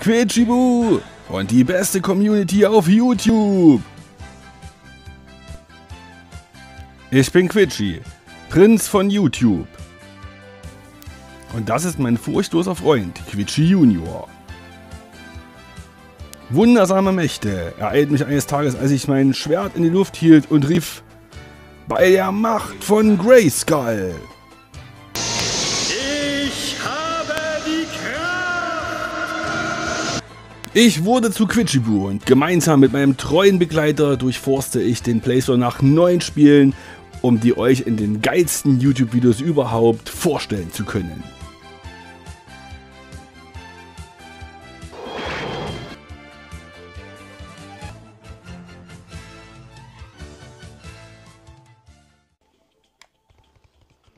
Quetschibu und die beste Community auf YouTube. Ich bin Quitschi, Prinz von YouTube. Und das ist mein furchtloser Freund, Quitschi Junior. Wundersame Mächte ereilt mich eines Tages, als ich mein Schwert in die Luft hielt und rief, bei der Macht von Grayskull. Ich wurde zu Quitschibu und gemeinsam mit meinem treuen Begleiter durchforste ich den Play Store nach neuen Spielen, um die euch in den geilsten YouTube-Videos überhaupt vorstellen zu können.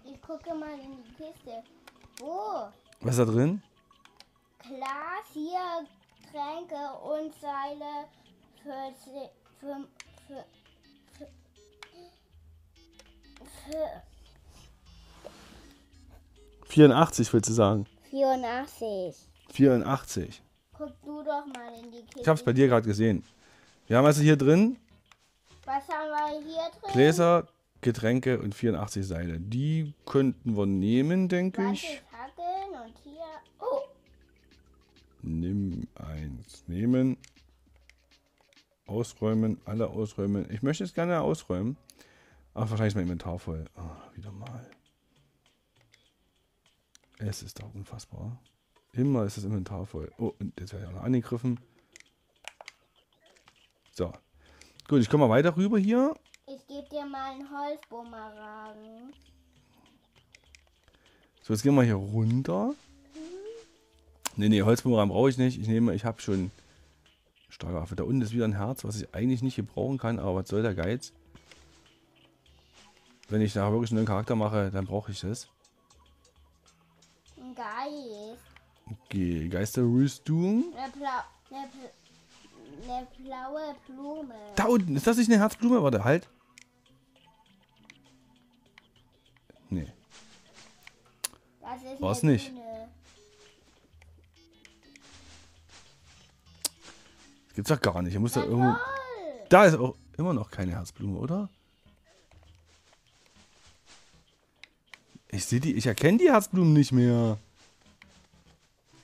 Ich gucke mal in die Kiste. Oh, Was ist da drin? Glas, hier Tränke und Seile für, für, für, für, für 84 willst du sagen? 84. 84. Guck du doch mal in die Kiste. Ich hab's bei dir gerade gesehen. Wir haben also hier drin Was haben wir hier drin? Gläser, Getränke und 84 Seile. Die könnten wir nehmen, denke 20 ich. Fackeln und hier. Oh, Nimm eins. Nehmen. Ausräumen. Alle ausräumen. Ich möchte es gerne ausräumen. Ach, wahrscheinlich ist mein Inventar voll. Ah, wieder mal. Es ist doch unfassbar. Immer ist das Inventar voll. Oh, und jetzt werde ich auch noch angegriffen. So. Gut, ich komme mal weiter rüber hier. ich gebe dir mal einen Holzbumerang. So, jetzt gehen wir hier runter. Nee, nee, Holzbumerang brauche ich nicht. Ich nehme, ich habe schon starke Waffe. Da unten ist wieder ein Herz, was ich eigentlich nicht gebrauchen kann, aber was soll der Geiz? Wenn ich da wirklich einen neuen Charakter mache, dann brauche ich das. Ein Geist. Okay, Geisterrüstung. Eine, Bla eine, Bl eine blaue Blume. Da unten, ist das nicht eine Herzblume? Warte, halt. Nee. Das ist War's nicht. grüne. Gibt's doch gar nicht. Hier muss da irgendwo. Da ist auch immer noch keine Herzblume, oder? Ich sehe die, ich erkenne die Herzblumen nicht mehr.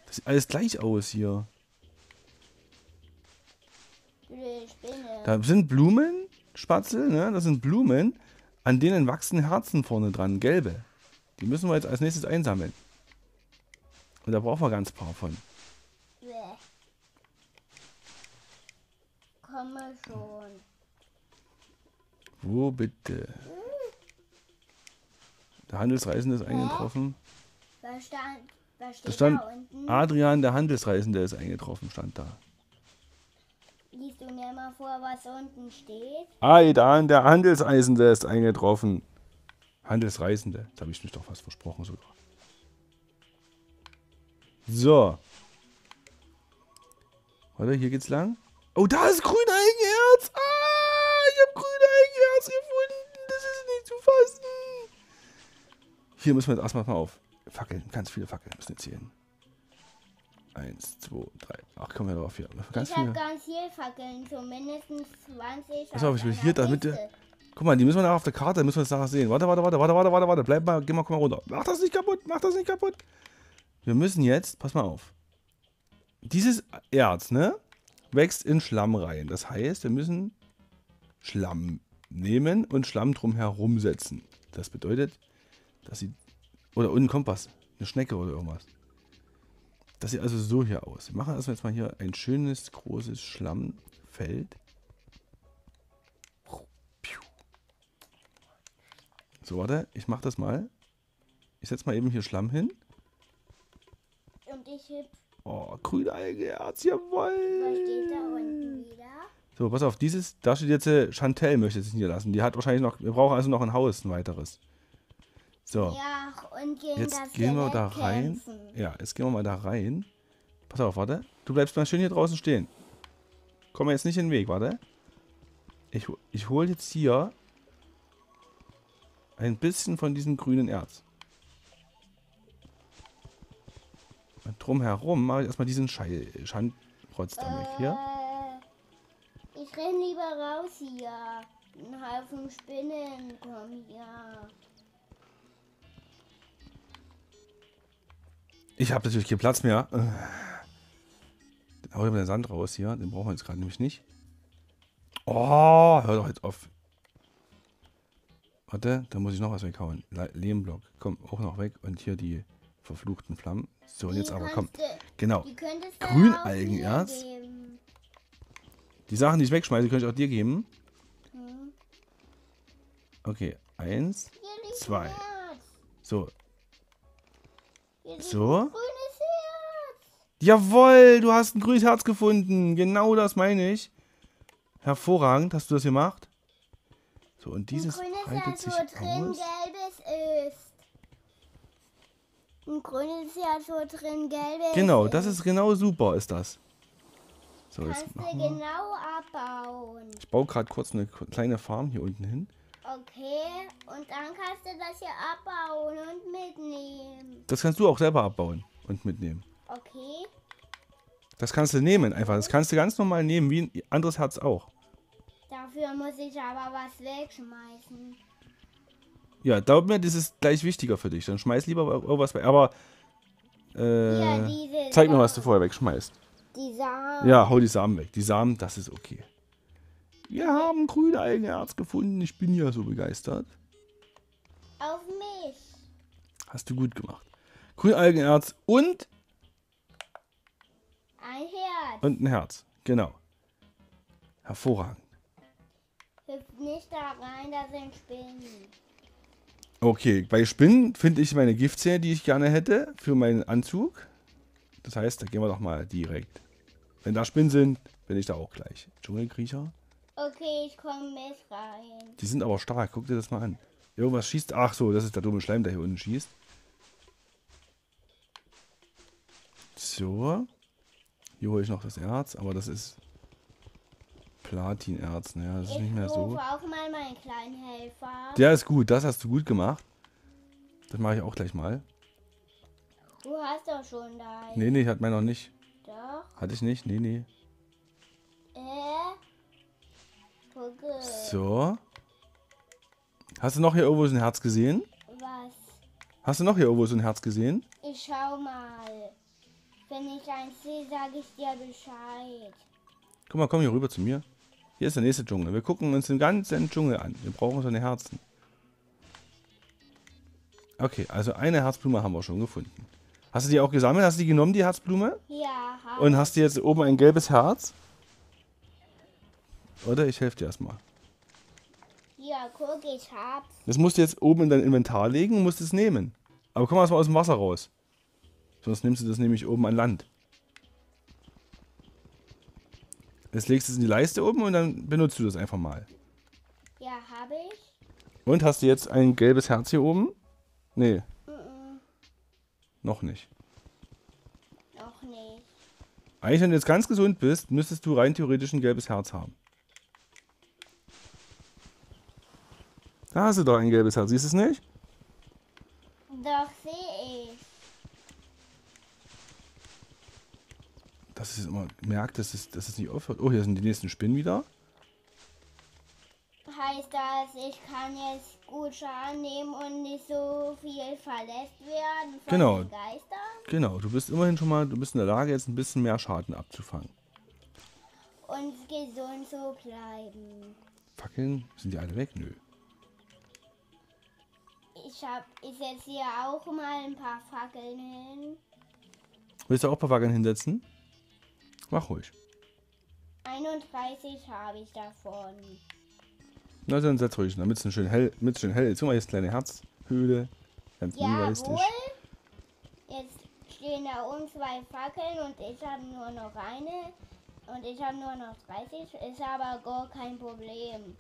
Das sieht alles gleich aus hier. Da sind Blumen, Spatzel, ne? Das sind Blumen, an denen wachsen Herzen vorne dran, gelbe. Die müssen wir jetzt als nächstes einsammeln. Und da brauchen wir ganz paar von. Komme schon. Wo bitte? Der Handelsreisende ist eingetroffen. Was stand, was steht Da stand da unten? Adrian, der Handelsreisende, ist eingetroffen, stand da. Liest du mir mal vor, was unten steht? Aidan, der Handelsreisende, ist eingetroffen. Handelsreisende. Jetzt habe ich mich doch fast versprochen sogar. So. Warte, hier geht's lang. Oh, da ist grün Eigenherz. Ah, ich habe grün Eigenherz gefunden. Das ist nicht zu fassen. Hier müssen wir jetzt erstmal mal auf. Fackeln, ganz viele Fackeln müssen jetzt hier hin. Eins, zwei, drei. Ach, komm her drauf hier. Ganz ich habe viele. ganz viel Fackeln, so mindestens 20. Pass auf, ich will hier da Mitte. Kiste. Guck mal, die müssen wir nachher auf der Karte, müssen wir jetzt nachher sehen. Warte, warte, warte, warte, warte, warte, warte. Bleib mal, geh mal, komm mal runter. Mach das nicht kaputt, mach das nicht kaputt. Wir müssen jetzt, pass mal auf. Dieses Erz, ne, wächst in Schlamm rein. Das heißt, wir müssen Schlamm nehmen und Schlamm drum herum setzen. Das bedeutet, dass sie, oder unten kommt was, eine Schnecke oder irgendwas. Das sieht also so hier aus. Wir machen also jetzt mal hier ein schönes, großes Schlammfeld. So, warte, ich mach das mal. Ich setz mal eben hier Schlamm hin. Und ich hüpf, Oh, grüne unten wieder? So, pass auf, dieses, da steht jetzt äh, Chantel möchte sich niederlassen. Die hat wahrscheinlich noch, wir brauchen also noch ein Haus, ein weiteres. So, Ja, und gegen jetzt gehen wir da rein. kämpfen. Ja, jetzt gehen wir mal da rein. Pass auf, warte. Du bleibst mal schön hier draußen stehen. Komm mir jetzt nicht in den Weg, warte. Ich, ich hole jetzt hier ein bisschen von diesem grünen Erz. Drumherum mache ich erstmal diesen Schei Schandrotz da weg hier. Äh, ich renn lieber raus hier. Ein Haufen Spinnen kommen hier. Ich habe natürlich keinen Platz mehr. Äh. Dann hau ich mal den Sand raus hier. Den brauchen wir jetzt gerade nämlich nicht. Oh, hör doch jetzt auf. Warte, da muss ich noch was weghauen. Le Lehmblock. Komm, auch noch weg. Und hier die verfluchten Flammen. So, und jetzt aber, komm. Genau. Grünalgenerz? Die Sachen, die ich wegschmeiße, könnte ich auch dir geben. Hm. Okay, eins. Zwei. So, So. ein grünes Herz. Jawohl, du hast ein grünes Herz gefunden. Genau das meine ich. Hervorragend, hast du das gemacht. So, und dieses breitet Herz, sich drin aus. Gelbes ist. Ein grünes Herz, wo drin gelbes Genau, ist. das ist genau super, ist das. So, Kannst jetzt du genau abbauen. Ich baue gerade kurz eine kleine Farm hier unten hin. Okay, und dann kannst du das hier abbauen und mitnehmen. Das kannst du auch selber abbauen und mitnehmen. Okay, Das kannst du nehmen einfach. Das kannst du ganz normal nehmen, wie ein anderes Herz auch. dafür muss ich aber was wegschmeißen. Ja, glaub mir, das ist gleich wichtiger für dich. Dann schmeiß lieber irgendwas weg. Aber äh, ja, zeig mir, was du vorher wegschmeißt. Die Samen. Ja, hau die Samen weg. Die Samen, das ist okay. Wir haben grüne Algenherz gefunden. Ich bin ja so begeistert. Auf mich. Hast du gut gemacht. Grüne Algenerz und, Ein Herz. und ein Herz. Genau. Hervorragend. Hüpft nicht da rein, da sind Spinnen. Okay, bei Spinnen finde ich meine Giftzähne, die ich gerne hätte für meinen Anzug. Das heißt, da gehen wir doch mal direkt. Wenn da Spinnen sind, bin ich da auch gleich. Dschungelkriecher. Okay, ich komme mit rein. Die sind aber stark. Guck dir das mal an. Irgendwas schießt. Ach so, das ist der dumme Schleim, der hier unten schießt. So. Hier hole ich noch das Erz, aber das ist Platinerz. Naja, das ist Ich nicht mehr so. rufe auch mal meinen kleinen Helfer. Der ist gut, das hast du gut gemacht. Das mache ich auch gleich mal. Du hast doch schon da. Nee, nee, hat meiner noch nicht. Doch. Hatte ich nicht, nee, nee. Äh. Gucke. So. Hast du noch hier irgendwo so ein Herz gesehen? Was? Hast du noch hier irgendwo so ein Herz gesehen? Ich schau mal. Wenn ich eins sehe, sage ich dir Bescheid. Guck mal, komm hier rüber zu mir. Hier ist der nächste Dschungel. Wir gucken uns den ganzen Dschungel an. Wir brauchen so eine Herzen. Okay, also eine Herzblume haben wir schon gefunden. Hast du die auch gesammelt? Hast du die genommen, die Herzblume? Ja, hab Und hast du jetzt oben ein gelbes Herz? Oder? Ich helfe dir erstmal. Hier, guck, ich hab's. Das musst du jetzt oben in dein Inventar legen und musst es nehmen. Aber komm erstmal aus dem Wasser raus. Sonst nimmst du das nämlich oben an Land. Jetzt legst du es in die Leiste oben und dann benutzt du das einfach mal. Ja, hab ich. Und hast du jetzt ein gelbes Herz hier oben? Nee, Mhm, noch nicht. noch nicht. Eigentlich, wenn du jetzt ganz gesund bist, müsstest du rein theoretisch ein gelbes Herz haben. Da hast du doch ein gelbes Herz, siehst du es nicht? Doch, sehe ich. Das ist immer, merkt, dass es, dass es nicht aufhört. Oh, hier sind die nächsten Spinnen wieder. Heißt das, ich kann jetzt gut Schaden nehmen und nicht so viel verletzt werden von Genau. den Geistern? Genau, du bist immerhin schon mal, du bist in der Lage, jetzt ein bisschen mehr Schaden abzufangen. Und gesund zu bleiben. Fackeln, sind die alle weg? Nö. Ich hab, ich setze hier auch mal ein paar Fackeln hin. Willst du auch ein paar Fackeln hinsetzen? Mach ruhig. 31 habe ich davon. Na, dann setz ruhig, damit es schön hell, mit schön hell ist. Guck mal, ist eine kleine Herzhöhle. Ganz. Jawohl. Jetzt stehen da oben zwei Fackeln und ich habe nur noch eine. Und ich habe nur noch 30. Ist aber gar kein Problem.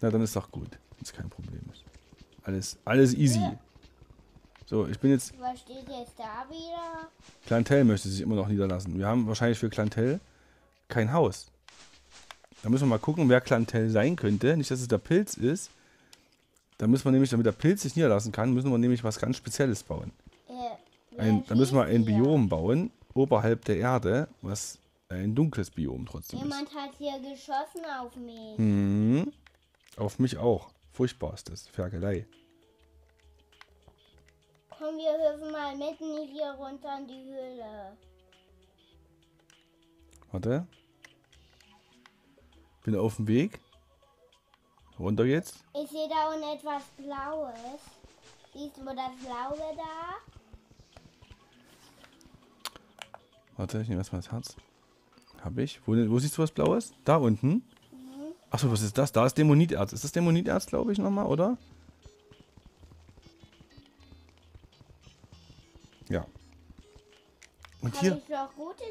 Na, dann ist doch gut. Ist kein Problem. Alles, alles easy. So, ich bin jetzt. Was steht jetzt da wieder? Klantell möchte sich immer noch niederlassen. Wir haben wahrscheinlich für Klantell kein Haus. Da müssen wir mal gucken, wer Klantell sein könnte. Nicht, dass es der Pilz ist. Da müssen wir nämlich, damit der Pilz sich niederlassen kann, müssen wir nämlich was ganz Spezielles bauen. Äh, Ein, da müssen wir ein hier? Biom bauen, oberhalb der Erde, was ein dunkles Biom trotzdem ist. Jemand hat hier geschossen auf mich. Hm. Auf mich auch. Furchtbar ist das. Ferkelei. Komm, wir hüpfen mal mitten hier runter in die Höhle. Warte. Bin auf dem Weg. Runter geht's. Ich sehe da unten etwas Blaues. Siehst du das Blaue da? Warte, ich nehme erstmal das Herz. Hab ich. Wo, wo siehst du was Blaues? Da unten. Achso, was ist das? Da ist Dämoniterz. Ist das Dämoniterz, glaube ich, nochmal, oder? Und hier,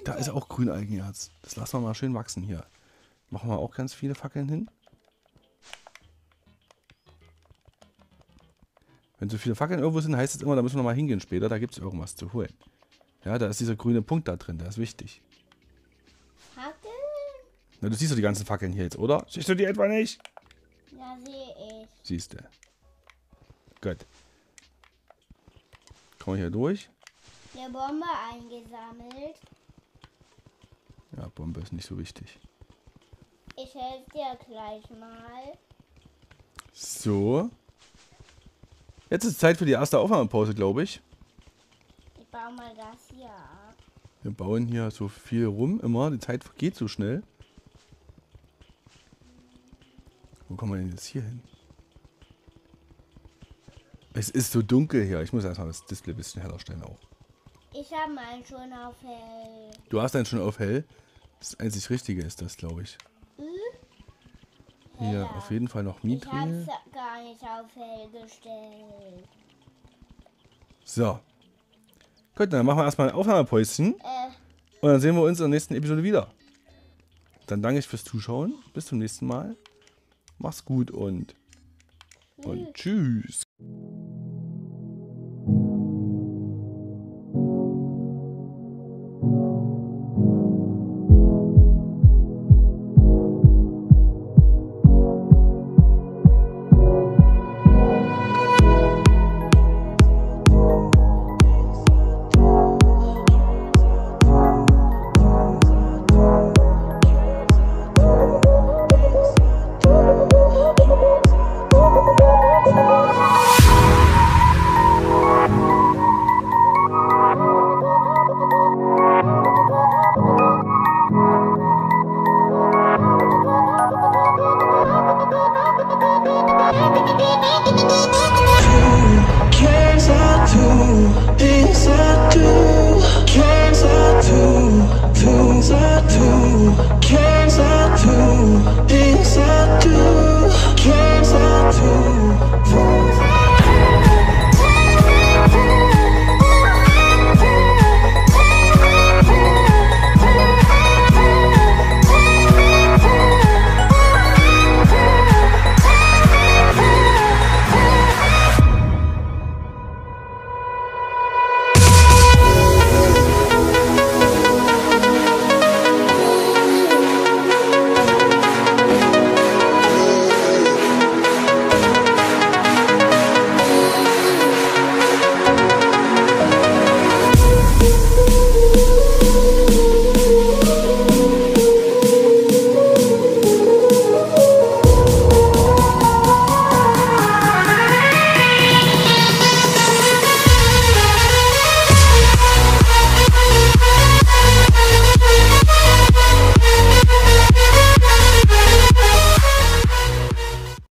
da ist auch Grünalgenerz. Das lassen wir mal schön wachsen hier. Machen wir auch ganz viele Fackeln hin. Wenn so viele Fackeln irgendwo sind, heißt es immer, da müssen wir mal hingehen später. Da gibt es irgendwas zu holen. Ja, da ist dieser grüne Punkt da drin. Der ist wichtig. Fackeln? Na, du siehst doch die ganzen Fackeln hier jetzt, oder? Siehst du die etwa nicht? Ja, sehe ich. Siehst du. Gut. Kommen wir hier durch? Eine Bombe eingesammelt. Ja, Bombe ist nicht so wichtig. Ich helfe dir gleich mal. So. Jetzt ist Zeit für die erste Aufnahmepause, glaube ich. Ich baue mal das hier ab. Wir bauen hier so viel rum immer. Die Zeit vergeht so schnell. Wo kommen wir denn jetzt hier hin? Es ist so dunkel hier. Ich muss erstmal das Display ein bisschen heller stellen auch. Ich habe meinen schon auf hell. Du hast einen schon auf hell. Das einzig Richtige ist das, glaube ich. Hier Heller. auf jeden Fall noch Ich habe Mithril. es gar nicht auf hell gestellt. So. Gut, dann machen wir erstmal ein Aufnahmepäuschen. Äh, Und dann sehen wir uns in der nächsten Episode wieder. Dann danke ich fürs Zuschauen. Bis zum nächsten Mal. Mach's gut und, und tschüss.